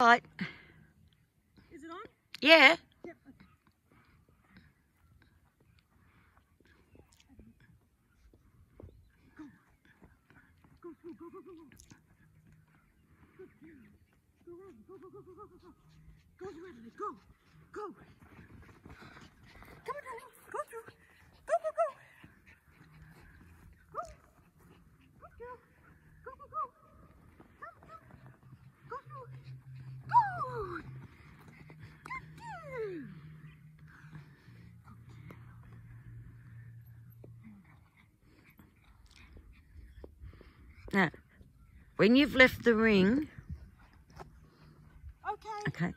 Right. Is it on? Yeah. Yep. Okay. Go. Go, go, go, go, go, go. Good girl. Go on. Go, go, go, go, go, go, go. Go, you Adelaide. Go. Go. Come on, Now, when you've left the ring... Okay. Okay.